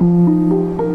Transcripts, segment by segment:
Música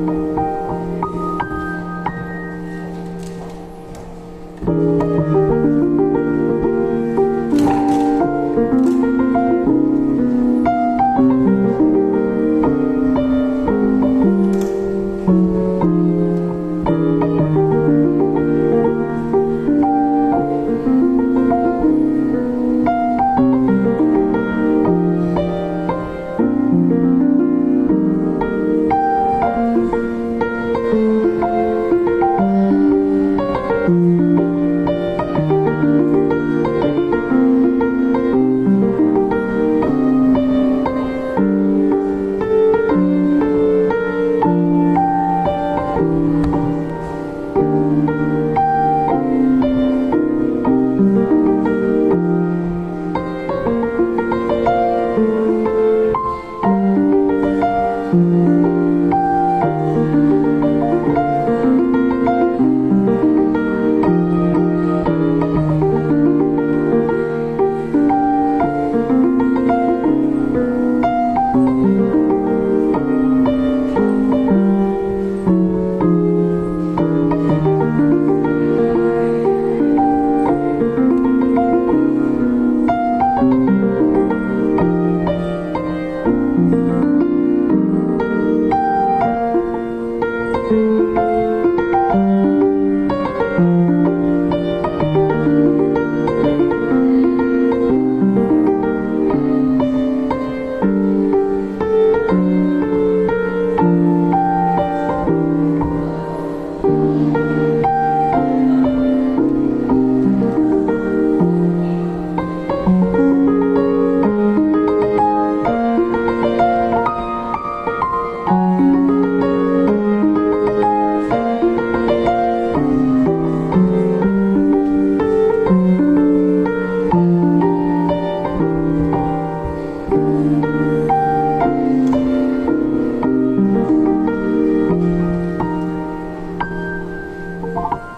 Thank